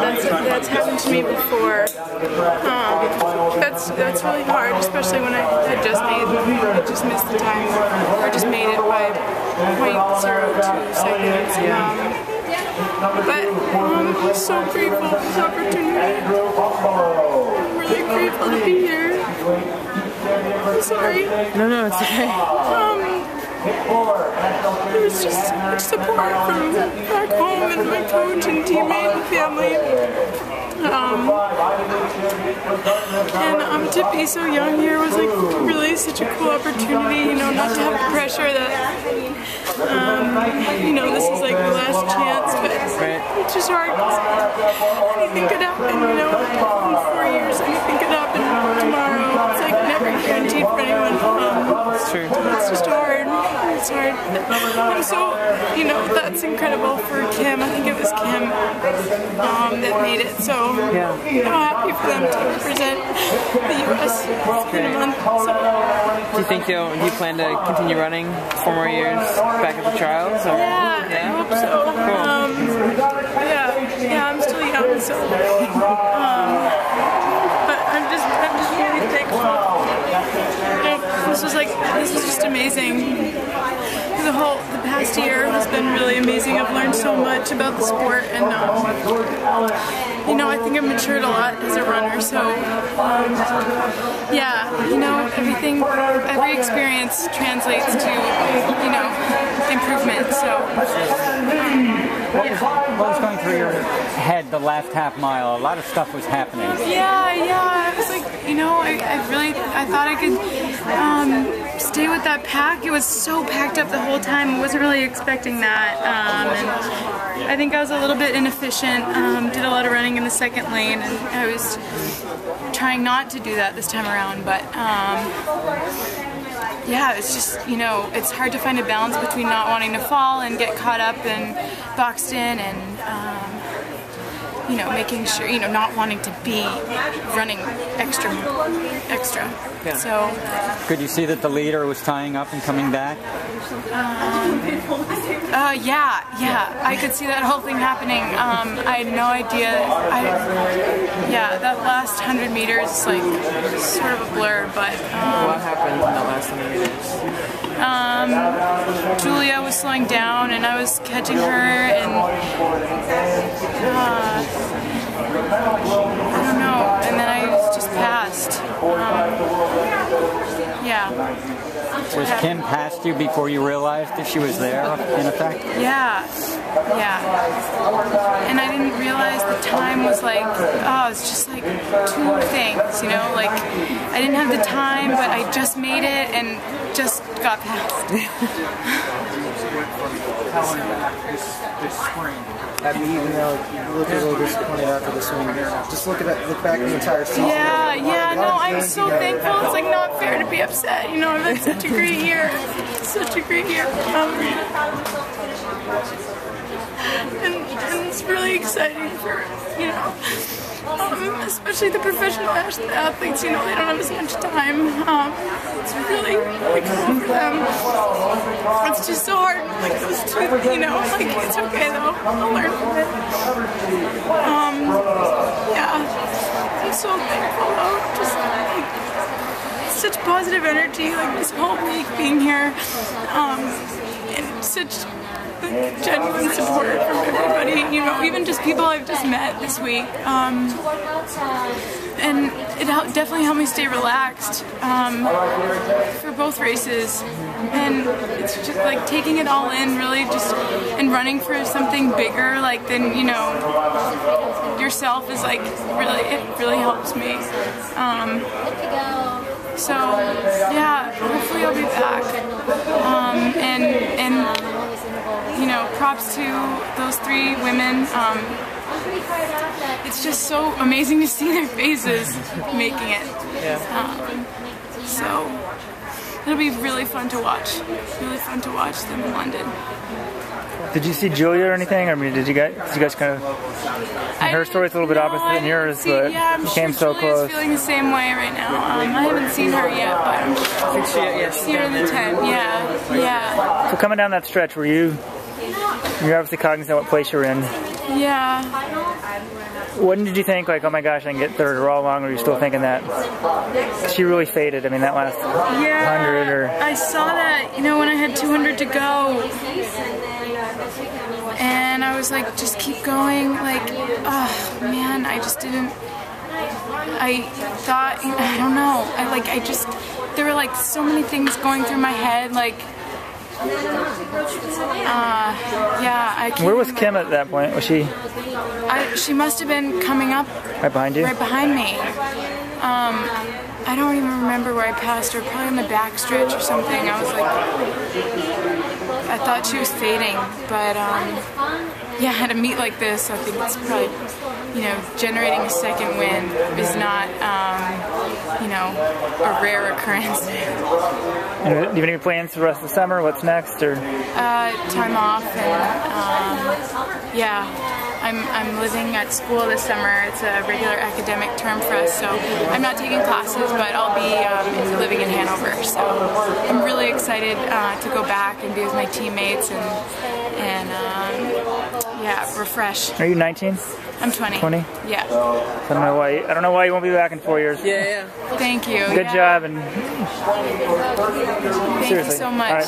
that's that's happened to me before. Um, that's that's really hard, especially when I had just made I just missed the time or just made it by 0.02 seconds. Um, but um, I'm so grateful for this opportunity. I'm really grateful to be here. I'm sorry. No, no, it's okay. Um, it was just support from back home and my coach and teammate and family. Um, and um, to be so young here was like really such a cool opportunity, you know, not to have the pressure that, um, you know, this is like the last chance, but it's just hard. Anything could happen, you know, Hard. I'm so, you know, that's incredible for Kim. I think it was Kim um, that made it. So Yeah. I'm happy for them to represent the U.S. in a month. So, Do you think you'll, do you plan to continue running four more years back at the trials? Or? yeah, I hope so. Um, yeah, yeah, I'm still young, so. Um, but I'm just, I'm just really thankful. This was like, this was just amazing. The whole, the past year has been really amazing. I've learned so much about the sport, and um, you know, I think I've matured a lot as a runner. So, um, yeah, you know, everything, every experience translates to, you know, improvement. So, What was going through your head the last half mile? A lot of stuff was happening. yeah, yeah, I was like, you know, I, I really, I thought I could um, stay with that pack. It was so packed up the whole time. I wasn't really expecting that. Um, and I think I was a little bit inefficient. Um, did a lot of running in the second lane, and I was trying not to do that this time around. But um, yeah, it's just, you know, it's hard to find a balance between not wanting to fall and get caught up and boxed in and, um, you know, making sure, you know, not wanting to be running extra, extra. Yeah. So, Could you see that the leader was tying up and coming back? uh, yeah, yeah, I could see that whole thing happening. Um, I had no idea. I, yeah, that last hundred meters is like sort of a blur, but um, What happened in the last 100 meters? um, Julia was slowing down and I was catching her and uh, I don't know. And then I just passed. Um, yeah. Was Kim past you before you realized that she was there, in effect? yeah. Yeah. And I didn't realize time was like oh it's just like two things you know like I didn't have the time but I just made it and just got past Have you even though look a little disappointed after this one, just look at it, look back at the entire season. Yeah, yeah, no, I'm so thankful. It's like not fair to be upset. You know, I've had such a great year, such a great year. Um, and, and it's really exciting for, you know, um, especially the professional athletes, you know, they don't have as much time. Um, it's really, really cool for them. It's just so hard, like those two, you know, like it's okay though, I'll learn from it. Um, yeah, I'm so thankful though, just like, such positive energy, like this whole week being here, um, and such genuine support from everybody, you know, even just people I've just met this week. Um, and it hel- definitely helped me stay relaxed um, for both races. And it's just like taking it all in, really just, and running for something bigger, like than, you know, yourself is like really, it really helps me. Um, so yeah, hopefully I'll be back. Um, and and you know, props to those three women. Um, it's just so amazing to see their faces making it. Um, so it'll be really fun to watch. Really fun to watch them in London. Did you see Julia or anything? I mean, did you guys, did you guys kind of? I her story's a little bit no, opposite I than didn't yours, see- but yeah, I'm you sure so Julia's close. feeling the same way right now. Um, I haven't seen her yet, but I'm I think she, yes, here in the tent. Yeah, yeah. So coming down that stretch, were you You're obviously cognizant of what place you're in. Yeah. When did you think, like, oh my gosh, I can get third or all along, were you still thinking that? She really faded. I mean, that last Yeah. 100 or. I saw that, you know, when I had 200 to go. And I was like, just keep going. Like, oh man, I just didn't. I thought, I don't know. I like, I just, there were like so many things going through my head. Like, uh, yeah, I can't Where was Kim at that point? Was she I, she must have been coming up right behind you? right behind me. Um, I don't even remember where I passed her, probably in the back stretch or something. I was like, I thought she was fading, but um, yeah, at a meet like this, I think it's probably, you know, generating a second win is not, um, you know, a rare occurrence. And do you have any plans for the rest of the summer? What's next? Or Uh, time off and um, yeah, I'm I'm living at school this summer. It's a regular academic term for us, so I'm not taking classes, but I'll be um, living in Hanover. So I'm really excited uh, to go back and be with my teammates and and um, yeah, refresh. are you 19? I'm 20. 20? Yeah. I don't know why. I don't know why you won't be back in four years. Yeah, yeah. Thank you. Good Yeah. job and Thank seriously. you so much. right.